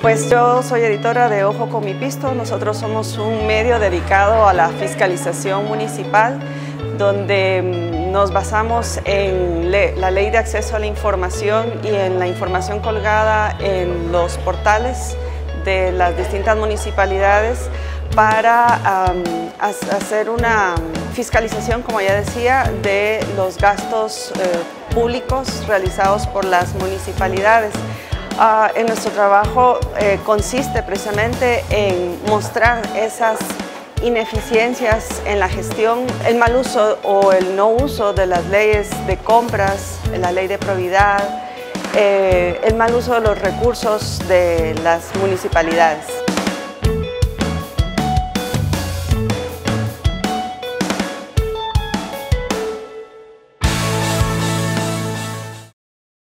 Pues yo soy editora de Ojo con mi Pisto. Nosotros somos un medio dedicado a la fiscalización municipal donde mm, nos basamos en la ley de acceso a la información y en la información colgada en los portales de las distintas municipalidades para hacer una fiscalización, como ya decía, de los gastos eh, públicos realizados por las municipalidades. Ah, en nuestro trabajo eh, consiste precisamente en mostrar esas ineficiencias en la gestión, el mal uso o el no uso de las leyes de compras, la ley de probidad, eh, el mal uso de los recursos de las municipalidades.